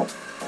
helpful.